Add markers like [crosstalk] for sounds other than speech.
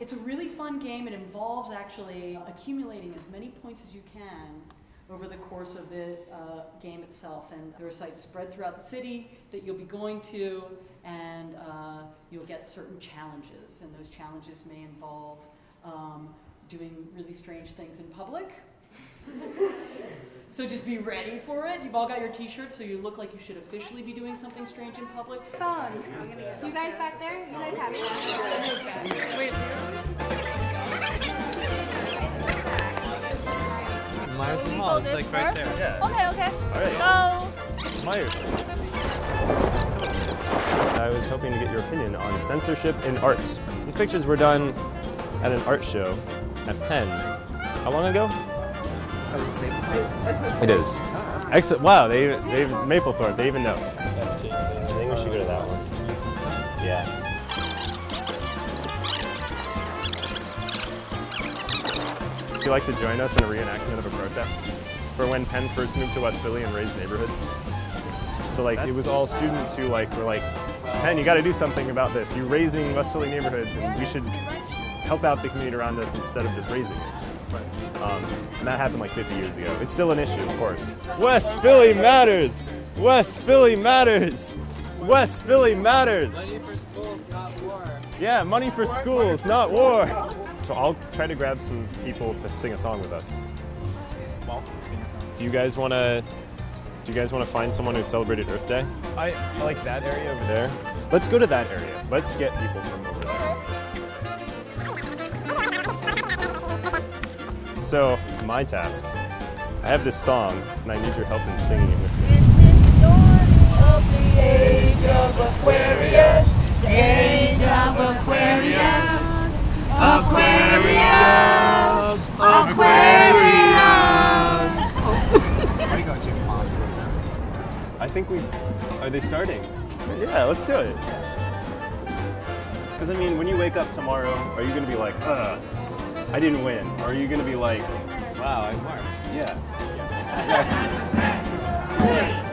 It's a really fun game. It involves actually accumulating as many points as you can over the course of the uh, game itself. And there are sites spread throughout the city that you'll be going to, and uh, you'll get certain challenges. And those challenges may involve um, doing really strange things in public. So just be ready for it. You've all got your t-shirts, so you look like you should officially be doing something strange in public. Phone. You guys back there? You guys have it. Wait. Meyerson Hall, it's like right there. Yeah. Okay, okay. All right. Go. Myers. I was hoping to get your opinion on censorship in arts. These pictures were done at an art show at Penn. How long ago? It is. Excellent. Wow, they they Mapplethorpe. They even know. I think we should go to that one. Yeah. Would you like to join us in a reenactment of a protest for when Penn first moved to West Philly and razed neighborhoods? So like it was all students who like were like, Penn, you got to do something about this. You're razing West Philly neighborhoods, and we should help out the community around us instead of just razing it. Um, and that happened like 50 years ago. It's still an issue, of course. West Philly matters. West Philly matters. West Philly matters. Money for schools, not war. Yeah, money for schools, not war. So I'll try to grab some people to sing a song with us. Do you guys want to? Do you guys want to find someone who celebrated Earth Day? I, I like that area over there. Let's go to that area. Let's get people from over there. So my task, I have this song, and I need your help in singing it with me. Age of Aquarius, age of Aquarius, Aquarius, Aquarius. Why got Jim Pond I think we. Are they starting? Yeah, let's do it. Because I mean, when you wake up tomorrow, are you gonna be like, uh, I didn't win. Are you going to be like, wow, I won? Yeah. [laughs] yeah.